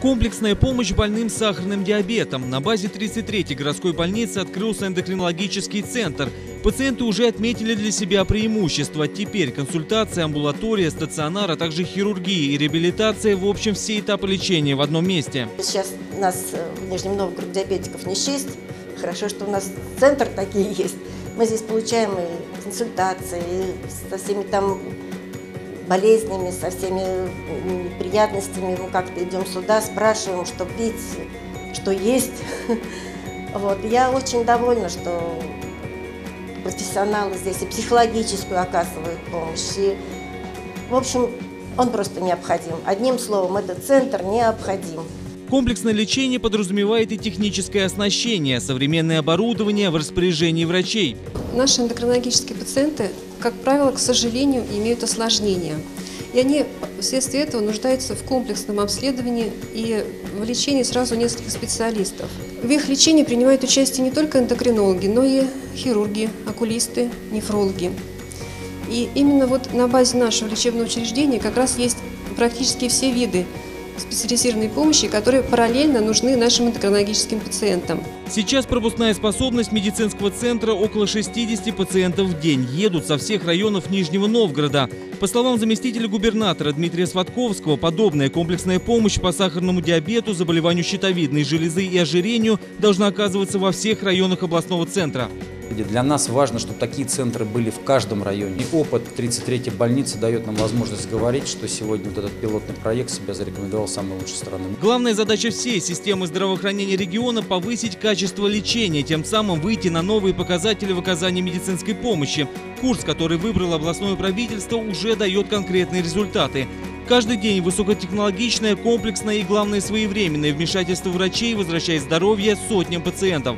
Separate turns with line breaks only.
Комплексная помощь больным с сахарным диабетом. На базе 33-й городской больницы открылся эндокринологический центр. Пациенты уже отметили для себя преимущества. Теперь консультация, амбулатория, стационар, а также хирургия и реабилитация, в общем, все этапы лечения в одном месте.
Сейчас у нас э, в Нижнем Новгороде диабетиков не счесть. Хорошо, что у нас центр такие есть. Мы здесь получаем и консультации, и со всеми там болезнями, со всеми неприятностями. Мы как-то идем сюда, спрашиваем, что пить, что есть. Вот. Я очень довольна, что профессионалы здесь и психологическую оказывают помощь. И, в общем, он просто необходим. Одним словом, этот центр необходим.
Комплексное лечение подразумевает и техническое оснащение, современное оборудование в распоряжении врачей.
Наши эндокринологические пациенты, как правило, к сожалению, имеют осложнения. И они вследствие этого нуждаются в комплексном обследовании и в лечении сразу нескольких специалистов. В их лечении принимают участие не только эндокринологи, но и хирурги, окулисты, нефрологи. И именно вот на базе нашего лечебного учреждения как раз есть практически все виды специализированной помощи, которые параллельно нужны нашим эндокринологическим пациентам.
Сейчас пропускная способность медицинского центра около 60 пациентов в день. Едут со всех районов Нижнего Новгорода. По словам заместителя губернатора Дмитрия Сватковского, подобная комплексная помощь по сахарному диабету, заболеванию щитовидной железы и ожирению должна оказываться во всех районах областного центра.
Для нас важно, чтобы такие центры были в каждом районе. И опыт 33-й больницы дает нам возможность говорить, что сегодня вот этот пилотный проект себя зарекомендовал самой лучшей стороны.
Главная задача всей системы здравоохранения региона – повысить качество лечения, тем самым выйти на новые показатели в оказании медицинской помощи. Курс, который выбрало областное правительство, уже дает конкретные результаты. Каждый день высокотехнологичное, комплексное и, главное, своевременное вмешательство врачей возвращает здоровье сотням пациентов.